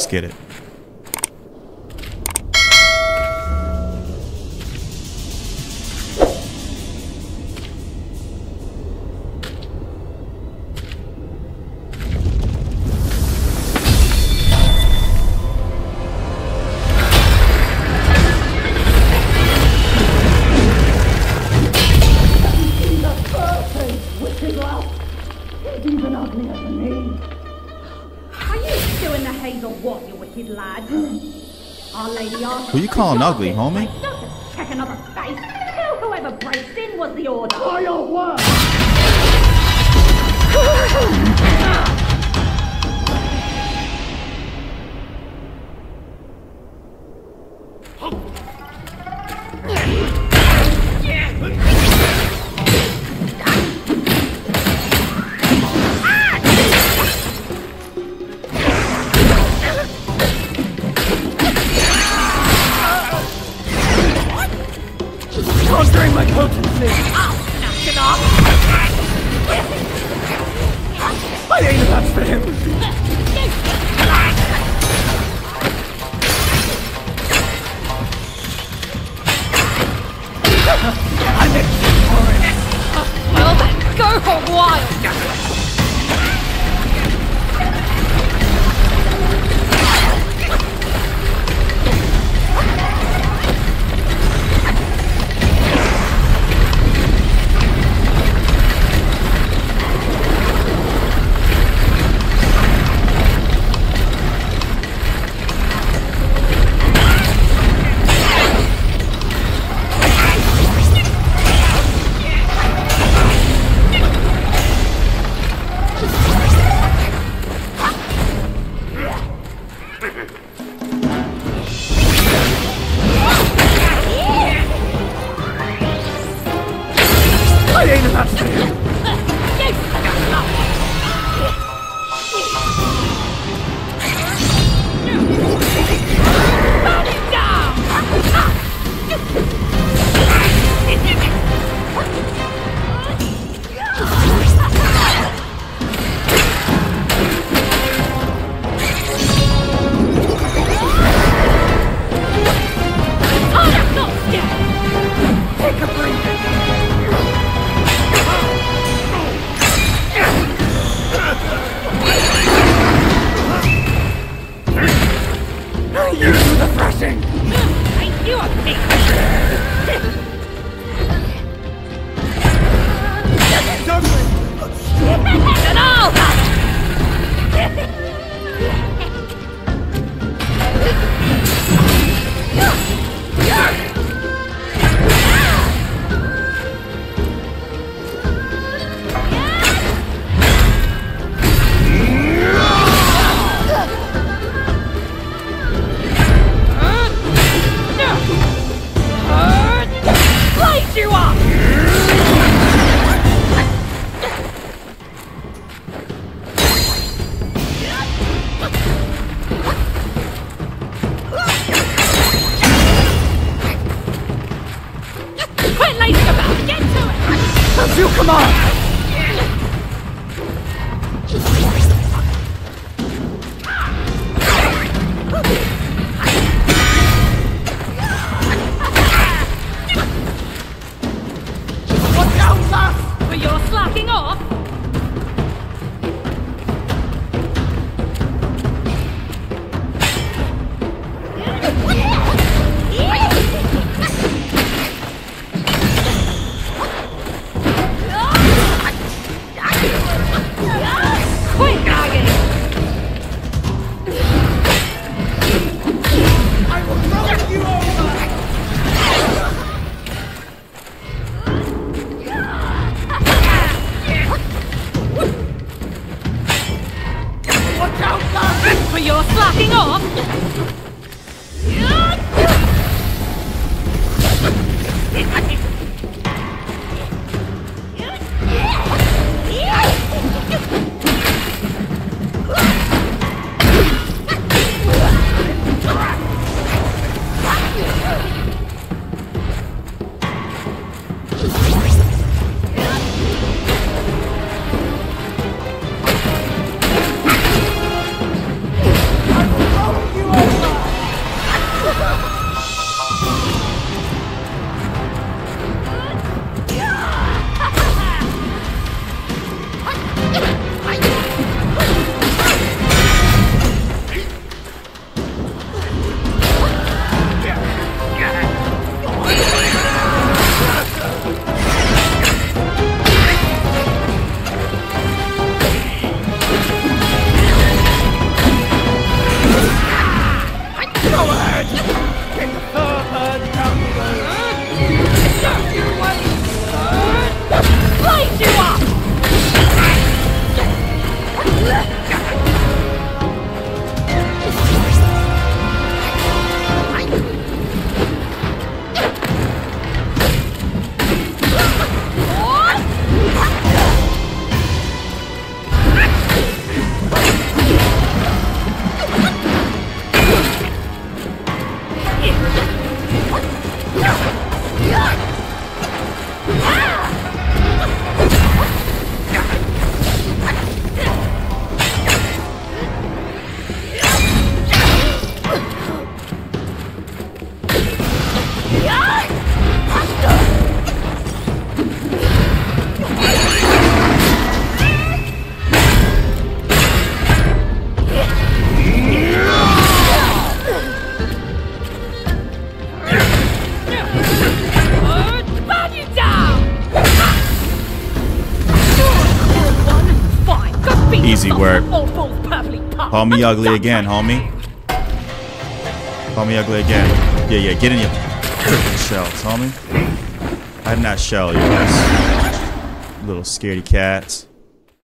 Let's get it. Even uglier than me. Are you still in the haze or what, you wicked lad? Our Lady Arthur. Who you calling ugly, homie? Don't just check another face. Tell whoever breaks in was the order. I don't work. Conjuring my potency. Knock it off. I ain't about for him. Off? Yeah! Call me ugly again, homie. Call me ugly again. Yeah, yeah, get in your shells, homie. Hide in that shell, you guys. Little scaredy cats.